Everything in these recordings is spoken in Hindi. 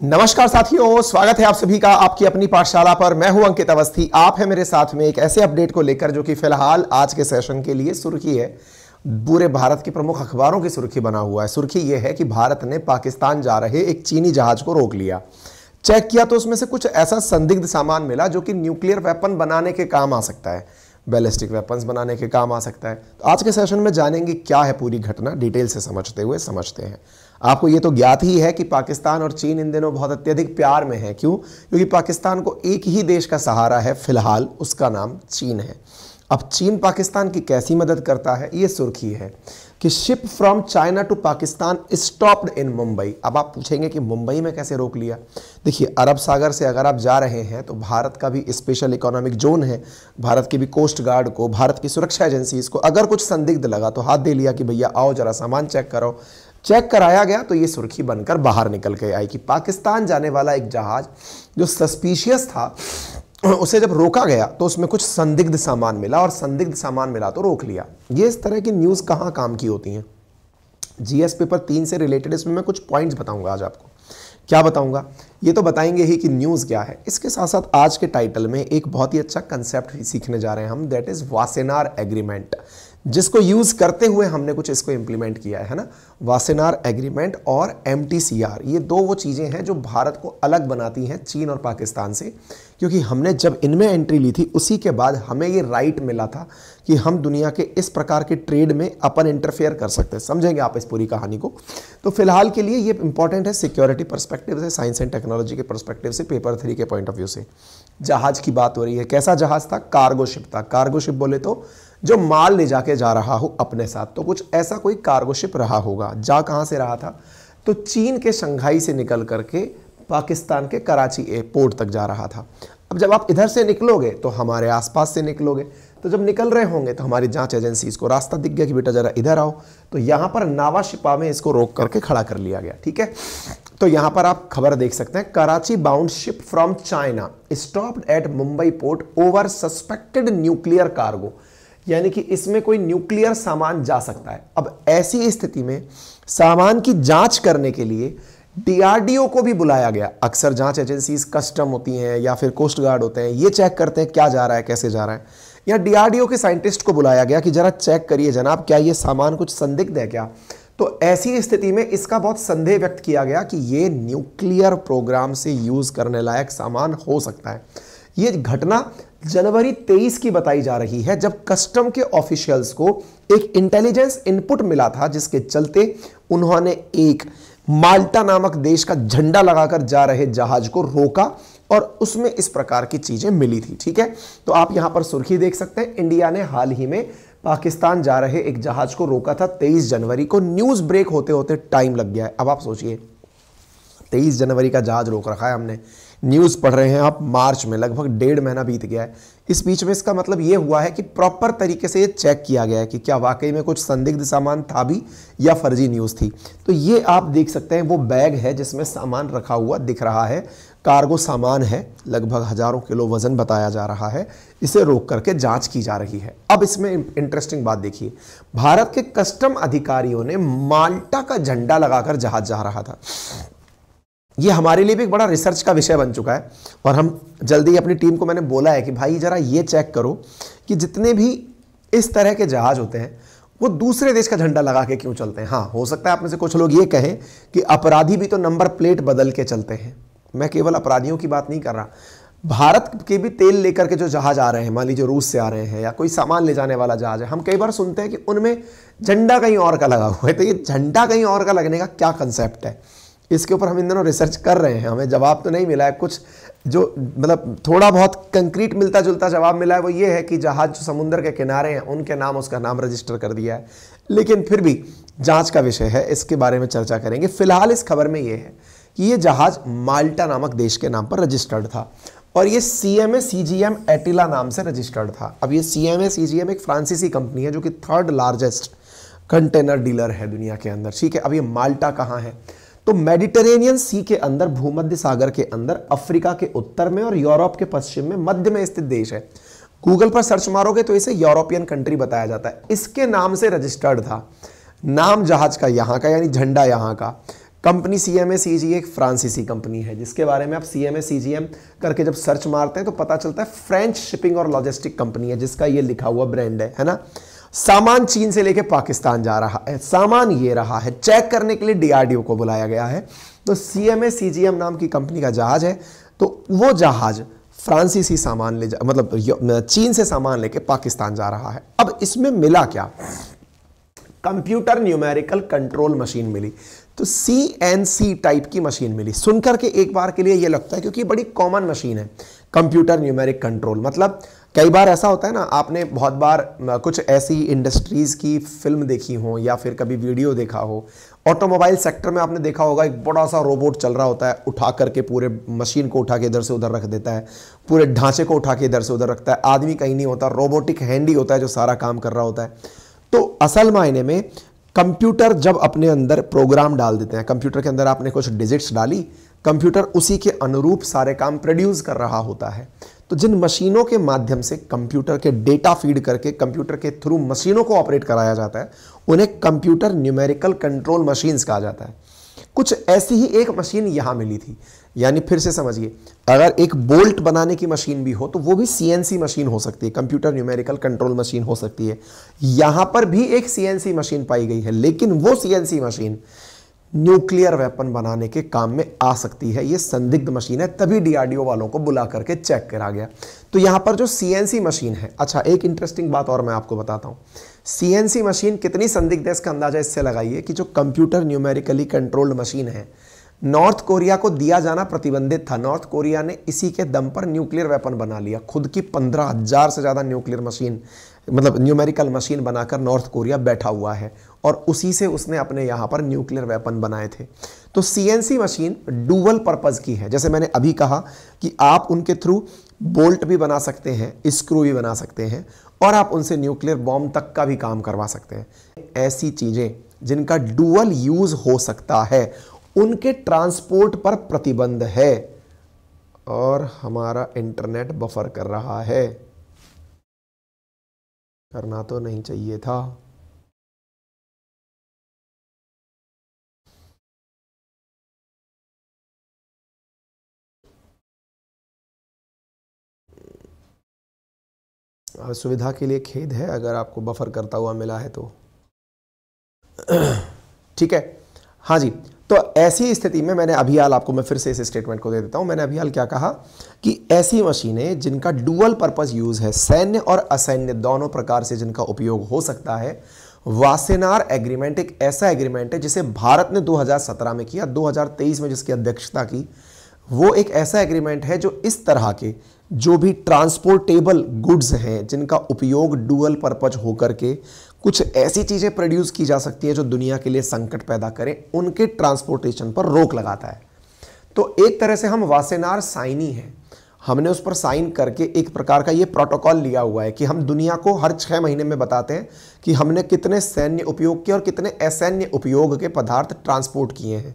नमस्कार साथियों, स्वागत है आप सभी का आपकी अपनी पाठशाला पर। मैं हूँ अंकित अवस्थी। आप है मेरे साथ में एक ऐसे अपडेट को लेकर जो कि फ़िलहाल आज के सेशन के लिए सुर्खी है। पूरे भारत के प्रमुख अखबारों की सुर्खी बना हुआ है। सुर्खी यह है कि भारत ने पाकिस्तान जा रहे एक चीनी जहाज़ को रोक लिया। चेक किया तो उसमें से कुछ ऐसा संदिग्ध सामान मिला जो कि न्यूक्लियर वेपन बनाने के काम आ सकता है। बैलिस्टिक वेपन्स बनाने के काम आ सकता है। तो आज के सेशन में जानेंगे क्या है पूरी घटना, डिटेल से समझते हुए समझते हैं। आपको ये तो ज्ञात ही है कि पाकिस्तान और चीन इन दिनों बहुत अत्यधिक प्यार में है। क्यों? क्योंकि पाकिस्तान को एक ही देश का सहारा है, फ़िलहाल उसका नाम चीन है। अब चीन पाकिस्तान की कैसी मदद करता है, ये सुर्खी है कि ship from China to Pakistan stopped in Mumbai अब आप पूछेंगे कि मुंबई में कैसे रोक लिया? देखिए, अरब सागर से अगर आप जा रहे हैं तो भारत का भी स्पेशल इकोनॉमिक जोन है। भारत की भी कोस्ट गार्ड को, भारत की सुरक्षा एजेंसीज को अगर कुछ संदिग्ध लगा तो हाथ दे लिया कि भैया आओ, जरा सामान चेक करो। चेक कराया गया तो ये सुर्खी बनकर बाहर निकल के आई कि पाकिस्तान जाने वाला एक जहाज़ जो सस्पिशियस था, उसे जब रोका गया तो उसमें कुछ संदिग्ध सामान मिला और संदिग्ध सामान मिला तो रोक लिया। ये इस तरह की न्यूज़ कहाँ काम की होती हैं? जीएस पेपर तीन से रिलेटेड इसमें मैं कुछ पॉइंट्स बताऊँगा आज आपको। क्या बताऊँगा? ये तो बताएँगे ही कि न्यूज़ क्या है। इसके साथ साथ आज के टाइटल में एक बहुत ही अच्छा कंसेप्ट सीखने जा रहे हैं हम दैट इज़ वासेनार एग्रीमेंट जिसको यूज़ करते हुए हमने कुछ इसको इंप्लीमेंट किया है ना? वासेनार एग्रीमेंट और एमटीसीआर ये दो वो चीज़ें हैं जो भारत को अलग बनाती हैं, चीन और पाकिस्तान से। क्योंकि हमने जब इनमें एंट्री ली थी, उसी के बाद हमें ये राइट मिला था कि हम दुनिया के इस प्रकार के ट्रेड में अपन इंटरफेयर कर सकते हैं। समझेंगे आप इस पूरी कहानी को? तो फ़िलहाल के लिए ये इंपॉर्टेंट है सिक्योरिटी परस्पेक्टिव से साइंस एंड टेक्नोलॉजी के परस्पेक्टिव से पेपर थ्री के पॉइंट ऑफ़ व्यू से। जहाज़ की बात हो रही है। कैसा जहाज़ था? कार्गो शिप था। कार्गो शिप बोले तो जो माल ले जाके जा रहा हो अपने साथ तो कुछ ऐसा कोई कार्गो शिप रहा होगा। जा कहाँ से रहा था? तो चीन के शंघाई से निकल करके पाकिस्तान के कराची एयरपोर्ट तक जा रहा था। अब जब आप इधर से निकलोगे तो हमारे आसपास से निकलोगे। तो जब निकल रहे होंगे तो हमारी जाँच एजेंसी को रास्ता दिख गया कि बेटा जरा इधर आओ। तो यहाँ पर नावा शिपा में इसको रोक करके खड़ा कर लिया गया, ठीक है? तो यहाँ पर आप खबर देख सकते हैं, Karachi bound ship from China stopped at Mumbai port over suspected nuclear cargo यानी कि इसमें कोई न्यूक्लियर सामान जा सकता है। अब ऐसी स्थिति में सामान की जाँच करने के लिए डीआरडीओ को भी बुलाया गया। अक्सर जाँच एजेंसीज कस्टम होती हैं या फिर कोस्ट गार्ड होते हैं, ये चेक करते हैं क्या जा रहा है, कैसे जा रहा है। या डीआरडीओ के साइंटिस्ट को बुलाया गया कि, जरा चेक करिए जनाब, क्या ये सामान कुछ संदिग्ध है क्या? तो ऐसी स्थिति में इसका बहुत संदेह व्यक्त किया गया कि ये न्यूक्लियर प्रोग्राम से यूज़ करने लायक सामान हो सकता है। ये घटना जनवरी 23 की बताई जा रही है, जब कस्टम के ऑफिशियल्स को एक इंटेलिजेंस इनपुट मिला था, जिसके चलते उन्होंने एक माल्टा नामक देश का झंडा लगाकर जा रहे जहाज़ को रोका और उसमें इस प्रकार की चीज़ें मिली थी, ठीक है? तो आप यहाँ पर सुर्खी देख सकते हैं। इंडिया ने हाल ही में पाकिस्तान जा रहे एक जहाज़ को रोका था 23 जनवरी को। न्यूज़ ब्रेक होते होते टाइम लग गया है। अब आप सोचिए 23 जनवरी का जहाज़ रोक रखा है हमने। न्यूज़ पढ़ रहे हैं आप, मार्च में, लगभग डेढ़ महीना बीत गया है। इस बीच में इसका मतलब ये हुआ है कि प्रॉपर तरीके से ये चेक किया गया है कि क्या वाकई में कुछ संदिग्ध सामान था भी या फर्जी न्यूज़ थी। तो ये आप देख सकते हैं, वो बैग है जिसमें सामान रखा हुआ दिख रहा है। कार्गो सामान है, लगभग हज़ारों किलो वज़न बताया जा रहा है। इसे रोक करके जाँच की जा रही है। अब इसमें इंटरेस्टिंग बात देखिए। भारत के कस्टम अधिकारियों ने माल्टा का झंडा लगाकर जहाज़ जा रहा था। ये हमारे लिए भी एक बड़ा रिसर्च का विषय बन चुका है। और हम जल्दी अपनी टीम को मैंने बोला है कि भाई ज़रा ये चेक करो कि जितने भी इस तरह के जहाज़ होते हैं, वो दूसरे देश का झंडा लगा के क्यों चलते हैं? हाँ हो सकता है आप में से कुछ लोग ये कहें कि अपराधी भी तो नंबर प्लेट बदल के चलते हैं। मैं केवल अपराधियों की बात नहीं कर रहा। भारत के भी तेल लेकर के जो जहाज़ आ रहे हैं, मान लीजिए रूस से आ रहे हैं या कोई सामान ले जाने वाला जहाज़ है, हम कई बार सुनते हैं कि उनमें झंडा कहीं और का लगा हुआ है। तो ये झंडा कहीं और का लगने का क्या कंसेप्ट है? इसके ऊपर हम इन दिनों रिसर्च कर रहे हैं। हमें जवाब तो नहीं मिला है। कुछ जो मतलब थोड़ा बहुत कंक्रीट मिलता जुलता जवाब मिला है, वो ये है कि जहाज़ जो समुद्र के किनारे हैं, उनके नाम, उसका नाम रजिस्टर कर दिया है। लेकिन फिर भी जाँच का विषय है, इसके बारे में चर्चा करेंगे। फ़िलहाल इस खबर में ये है कि ये जहाज़ माल्टा नामक देश के नाम पर रजिस्टर्ड था और ये C M A C G M Attila नाम से रजिस्टर्ड था। अब ये C M A C G M एक फ्रांसीसी कंपनी है, जो कि थर्ड लार्जेस्ट कंटेनर डीलर है दुनिया के अंदर। ठीक है, अब ये माल्टा कहाँ है? तो मेडिटेरेनियन सी के अंदर, भूमध्य सागर के अंदर, अफ्रीका के उत्तर में और यूरोप के पश्चिम में, मध्य में स्थित देश है। गूगल पर सर्च मारोगे तो इसे यूरोपियन कंट्री बताया जाता है। इसके नाम से रजिस्टर्ड था। नाम जहाज़ का यहाँ का, यानी झंडा यहाँ का। कंपनी सी एम एस एक फ्रांसीसी कंपनी है, जिसके बारे में आप सी एम एस करके जब सर्च मारते हैं तो पता चलता है, फ्रेंच शिपिंग और लॉजिस्टिक कंपनी है, जिसका ये लिखा हुआ ब्रांड है है ना? सामान चीन से लेके पाकिस्तान जा रहा है। सामान ये रहा है, चेक करने के लिए डीआरडीओ को बुलाया गया है। तो सी एम नाम की कंपनी का जहाज़ है। तो वो जहाज़ फ्रांसीसी सामान ले जा मतलब चीन से सामान लेके पाकिस्तान जा रहा है। अब इसमें मिला क्या? कंप्यूटर न्यूमेरिकल कंट्रोल मशीन मिली। तो सी एन सी टाइप की मशीन मिली। सुनकर के एक बार के लिए ये लगता है क्योंकि बड़ी कॉमन मशीन है। कंप्यूटर न्यूमेरिक कंट्रोल मतलब कई बार ऐसा होता है ना, आपने बहुत बार कुछ ऐसी इंडस्ट्रीज़ की फ़िल्म देखी हो या फिर कभी वीडियो देखा हो। ऑटोमोबाइल सेक्टर में आपने देखा होगा, एक बड़ा सा रोबोट चल रहा होता है, उठा करके पूरे मशीन को उठा के इधर से उधर रख देता है, पूरे ढांचे को उठा के इधर से उधर रखता है, आदमी कहीं नहीं होता, रोबोटिक हैंड ही होता है जो सारा काम कर रहा होता है। तो असल मायने में, कंप्यूटर जब अपने अंदर प्रोग्राम डाल देते हैं, कंप्यूटर के अंदर आपने कुछ डिजिट्स डाली, कंप्यूटर उसी के अनुरूप सारे काम प्रोड्यूस कर रहा होता है। तो जिन मशीनों के माध्यम से कंप्यूटर के डेटा फ़ीड करके, कंप्यूटर के थ्रू मशीनों को ऑपरेट कराया जाता है, उन्हें कंप्यूटर न्यूमेरिकल कंट्रोल मशीन्स कहा जाता है। कुछ ऐसी ही एक मशीन यहाँ मिली थी। यानी फिर से समझिए, अगर एक बोल्ट बनाने की मशीन भी हो तो वो भी सीएनसी मशीन हो सकती है, कंप्यूटर न्यूमेरिकल कंट्रोल मशीन हो सकती है। यहाँ पर भी एक सीएनसी मशीन पाई गई है, लेकिन वो सीएनसी मशीन न्यूक्लियर वेपन बनाने के काम में आ सकती है। ये संदिग्ध मशीन है, तभी डीआरडीओ वालों को बुला करके चेक करा गया। तो यहाँ पर जो सीएनसी मशीन है अच्छा एक इंटरेस्टिंग बात और मैं आपको बताता हूँ। सीएनसी मशीन कितनी संदिग्ध है, इसका अंदाज़ा इससे लगाइए कि जो कंप्यूटर न्यूमेरिकली कंट्रोल्ड मशीन है नॉर्थ कोरिया को दिया जाना प्रतिबंधित था। नॉर्थ कोरिया ने इसी के दम पर न्यूक्लियर वेपन बना लिया। खुद की पंद्रह हज़ार से ज़्यादा न्यूक्लियर मशीन मतलब न्यूमेरिकल मशीन बनाकर नॉर्थ कोरिया बैठा हुआ है और उसी से उसने अपने यहाँ पर न्यूक्लियर वेपन बनाए थे। तो सीएनसी मशीन डुअल पर्पज़ की है। जैसे मैंने अभी कहा कि आप उनके थ्रू बोल्ट भी बना सकते हैं, स्क्रू भी बना सकते हैं और आप उनसे न्यूक्लियर बॉम्ब तक का भी काम करवा सकते हैं। ऐसी चीज़ें जिनका डुअल यूज़ हो सकता है उनके ट्रांसपोर्ट पर प्रतिबंध है और हमारा इंटरनेट बफर कर रहा है। करना तो नहीं चाहिए था। सुविधा के लिए खेद है, अगर आपको बफर करता हुआ मिला है तो। ठीक है। हाँ जी तो ऐसी स्थिति में मैंने अभी हाल आपको, मैं फिर से इस स्टेटमेंट को दे देता हूँ। मैंने अभी हाल क्या कहा कि ऐसी मशीनें जिनका डुअल पर्पस यूज़ है, सैन्य और असैन्य दोनों प्रकार से जिनका उपयोग हो सकता है, वासेनार एग्रीमेंट एक ऐसा एग्रीमेंट है जिसे भारत ने 2017 में किया 2023 में जिसकी अध्यक्षता की, वो एक ऐसा एग्रीमेंट है जो इस तरह के जो भी ट्रांसपोर्टेबल गुड्स हैं, जिनका उपयोग डुअल पर्पज होकर के कुछ ऐसी चीज़ें प्रोड्यूस की जा सकती हैं जो दुनिया के लिए संकट पैदा करें, उनके ट्रांसपोर्टेशन पर रोक लगाता है। तो एक तरह से हम वासेनार साइनी हैं। हमने उस पर साइन करके एक प्रकार का ये प्रोटोकॉल लिया हुआ है कि हम दुनिया को हर छः महीने में बताते हैं कि हमने कितने सैन्य उपयोग किए और कितने असैन्य उपयोग के पदार्थ ट्रांसपोर्ट किए हैं।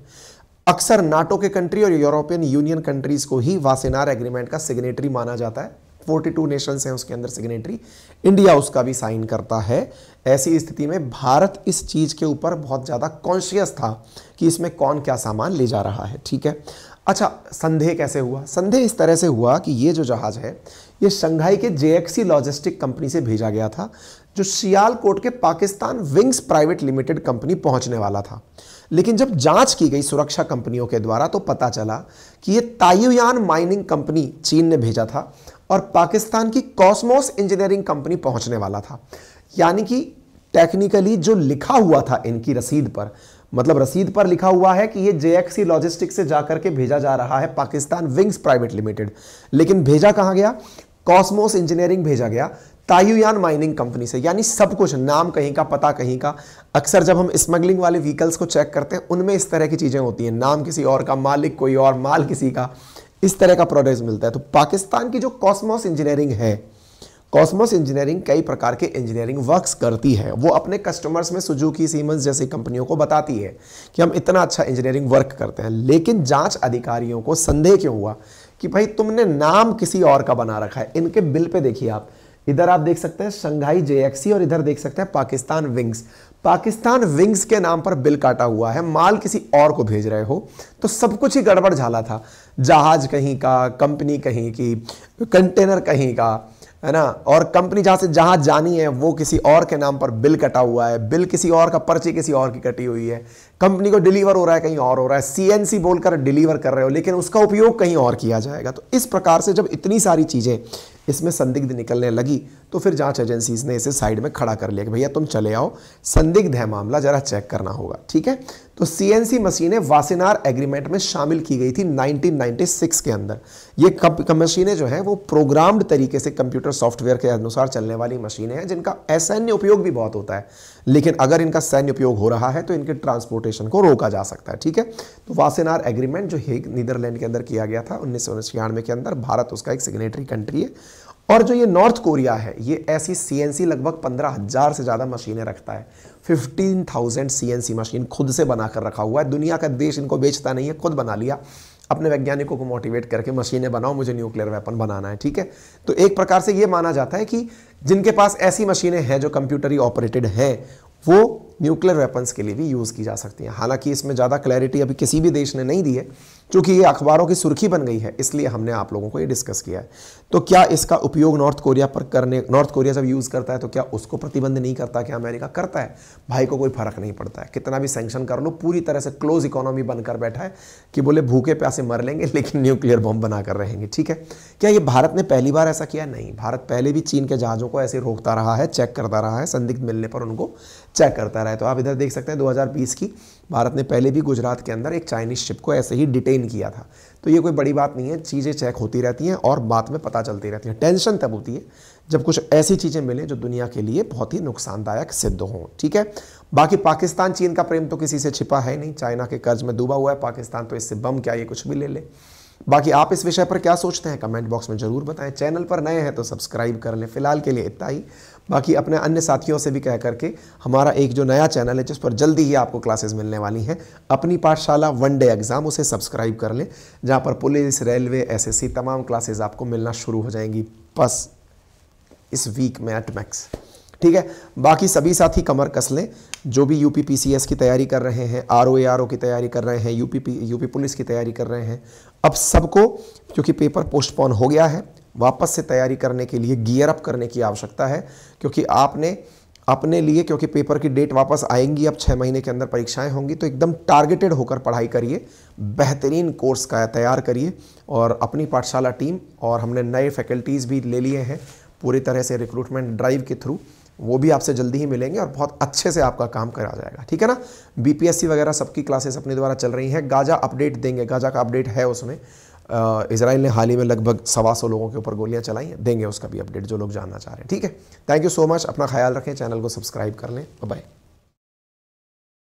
अक्सर नाटो के कंट्री और यूरोपियन यूनियन कंट्रीज़ को ही वासेनार एग्रीमेंट का सिग्नेटरी माना जाता है। 42 नेशंस हैं उसके अंदर सिग्नेटरी इंडिया उसका भी साइन करता है। ऐसी स्थिति में भारत इस चीज़ के ऊपर बहुत ज़्यादा कॉन्शियस था कि इसमें कौन क्या सामान ले जा रहा है, ठीक है? अच्छा संदेह कैसे हुआ? संदेह इस तरह से हुआ कि ये जो जहाज़ है, ये शंघाई के जेएक्सी लॉजिस्टिक कंपनी से भेजा गया था, जो सियालकोट के Pakistan wings private limited company पहुँचने वाला था। लेकिन जब जाँच की गई सुरक्षा कंपनियों के द्वारा तो पता चला कि ये तायुयान माइनिंग कंपनी चीन ने भेजा था और पाकिस्तान की कॉस्मोस इंजीनियरिंग कंपनी पहुँचने वाला था। यानी कि टेक्निकली जो लिखा हुआ था इनकी रसीद पर मतलब रसीद पर लिखा हुआ है कि ये जेएक्सी लॉजिस्टिक से जाकर के भेजा जा रहा है पाकिस्तान विंग्स प्राइवेट लिमिटेड। लेकिन भेजा कहाँ गया? कॉस्मोस इंजीनियरिंग भेजा गया। तायुयान माइनिंग कंपनी से, यानी सब कुछ, नाम कहीं का, पता कहीं का, अक्सर जब हम स्मगलिंग वाले व्हीकल्स को चेक करते हैं, उनमें इस तरह की चीज़ें होती हैं। नाम किसी और का, मालिक कोई और, माल किसी का, इस तरह का प्रोडक्ट मिलता है। तो पाकिस्तान की जो कॉस्मोस इंजीनियरिंग है कॉस्मोस इंजीनियरिंग कई प्रकार के इंजीनियरिंग वर्क्स करती है। वो अपने कस्टमर्स में सुजुकी सीमंस जैसी कंपनियों को बताती है कि हम इतना अच्छा इंजीनियरिंग वर्क करते हैं। लेकिन जाँच अधिकारियों को संदेह क्यों हुआ कि भाई तुमने नाम किसी और का बना रखा है? इनके बिल पे देखिए आप। इधर आप देख सकते हैं शंघाई जेएक्सी और इधर देख सकते हैं पाकिस्तान विंग्स। पाकिस्तान विंग्स के नाम पर बिल काटा हुआ है, माल किसी और को भेज रहे हो। तो सब कुछ ही गड़बड़ झाला था। जहाज़ कहीं का, कंपनी कहीं की, कंटेनर कहीं का, है ना? और कंपनी जहाँ से जहाँ जानी है, वो किसी और के नाम पर बिल कटा हुआ है। बिल किसी और का, पर्ची किसी और की कटी हुई है। कंपनी को डिलीवर हो रहा है, कहीं और हो रहा है। सीएनसी बोलकर डिलीवर कर रहे हो, लेकिन उसका उपयोग कहीं और किया जाएगा। तो इस प्रकार से जब इतनी सारी चीज़ें इसमें संदिग्ध निकलने लगी तो फिर जाँच एजेंसीज ने इसे साइड में खड़ा कर लिया कि भैया तुम चले आओ, संदिग्ध है मामला, जरा चेक करना होगा, ठीक है? तो सीएनसी मशीनें वासिनार एग्रीमेंट में शामिल की गई थी 1996 के अंदर। ये मशीनें जो है, वो प्रोग्राम्ड तरीके से कंप्यूटर सॉफ्टवेयर के अनुसार चलने वाली मशीनें हैं, जिनका असैन्य उपयोग भी बहुत होता है। लेकिन अगर इनका सैन्य उपयोग हो रहा है तो इनके ट्रांसपोर्टेशन को रोका जा सकता है, ठीक है? तो वासेनार एग्रीमेंट जो हेग, नीदरलैंड के अंदर किया गया था, उन्नीस के अंदर, भारत उसका एक सिग्नेटरी कंट्री है। और जो ये नॉर्थ कोरिया है, ये ऐसी सीएनसी लगभग पंद्रह हज़ार से ज़्यादा मशीनें रखता है। फिफ्टीन थाउज़ेंड सी मशीन खुद से बनाकर रखा हुआ है। दुनिया का देश इनको बेचता नहीं है, खुद बना लिया। अपने वैज्ञानिकों को मोटिवेट करके मशीनें बनाओ, मुझे न्यूक्लियर वेपन बनाना है, ठीक है? तो एक प्रकार से ये माना जाता है कि जिनके पास ऐसी मशीनें हैं जो कंप्यूटरी ऑपरेटेड हैं, वो न्यूक्लियर वेपन्स के लिए भी यूज़ की जा सकती हैं। हालाँकि इसमें ज़्यादा क्लैरिटी अभी किसी भी देश ने नहीं दी है। क्योंकि ये अखबारों की सुर्खी बन गई है, इसलिए हमने आप लोगों को ये डिस्कस किया है। तो क्या इसका उपयोग नॉर्थ कोरिया पर करने नॉर्थ कोरिया जब यूज़ करता है तो क्या उसको प्रतिबंध नहीं करता क्या अमेरिका करता है? भाई को कोई फ़र्क नहीं पड़ता है। कितना भी सेंक्शन कर लो, पूरी तरह से क्लोज इकोनॉमी बनकर बैठा है कि बोले भूखे प्यासे मर लेंगे, लेकिन न्यूक्लियर बॉम्ब बनाकर रहेंगे, ठीक है? क्या ये भारत ने पहली बार ऐसा किया? नहीं। भारत पहले भी चीन के जहाज़ों को ऐसे रोकता रहा है चेक करता रहा है, संदिग्ध मिलने पर उनको चेक करता रहा है। तो आप इधर देख सकते हैं 2020 की भारत ने पहले भी गुजरात के अंदर एक चाइनीज़ शिप को ऐसे ही डिटेन किया था। तो ये कोई बड़ी बात नहीं है, चीज़ें चेक होती रहती हैं और बात में पता चलती रहती हैं। टेंशन तब होती है जब कुछ ऐसी चीज़ें मिलें जो दुनिया के लिए बहुत ही नुकसानदायक सिद्ध हों, ठीक है? बाकी पाकिस्तान चीन का प्रेम तो किसी से छिपा है नहीं, चाइना के कर्ज में डूबा हुआ है, पाकिस्तान तो इससे बम क्या ये कुछ भी ले ले। बाकी आप इस विषय पर क्या सोचते हैं, कमेंट बॉक्स में ज़रूर बताएँ। चैनल पर नए हैं तो सब्सक्राइब कर लें, फ़िलहाल के लिए इतना ही। बाकी अपने अन्य साथियों से भी कह करके, हमारा एक जो नया चैनल है, जिस पर जल्दी ही आपको क्लासेस मिलने वाली हैं, Apni Pathshala one day exam, उसे सब्सक्राइब कर लें, जहाँ पर पुलिस, रेलवे एसएससी तमाम क्लासेस आपको मिलना शुरू हो जाएँगी। बस, इस वीक में एट मैक्स ठीक है? बाकी सभी साथी कमर कस लें। जो भी यूपी पीसीएस की तैयारी कर रहे हैं आर ओ आर ओ की तैयारी कर रहे हैं यूपी यूपी पुलिस की तैयारी कर रहे हैं, अब सबको, क्योंकि पेपर पोस्टपोन हो गया है, वापस से तैयारी करने के लिए गियर अप करने की आवश्यकता है, क्योंकि आपने, अपने लिए, क्योंकि पेपर की डेट वापस आएँगी, अब छः महीने के अंदर परीक्षाएँ होंगी तो एकदम टारगेटेड होकर पढ़ाई करिए, बेहतरीन कोर्स का तैयार करिए, और अपनी पाठशाला टीम और हमने नए फैकल्टीज़ भी ले लिए हैं, पूरी तरह से रिक्रूटमेंट ड्राइव के थ्रू वो भी आपसे जल्दी ही मिलेंगे और बहुत अच्छे से आपका काम करा जाएगा। ठीक है ना? बीपीएससी वगैरह सबकी क्लासेस अपने द्वारा चल रही हैं। गाजा अपडेट देंगे। गाजा का अपडेट है उसमें। इसराइल ने हाल ही में लगभग सवा सौ लोगों के ऊपर गोलियाँ चलाई हैं। देंगे उसका भी अपडेट जो लोग जानना चाह रहे हैं। ठीक है? थैंक यू सो मच अपना ख्याल रखें। चैनल को सब्सक्राइब कर लें। बाय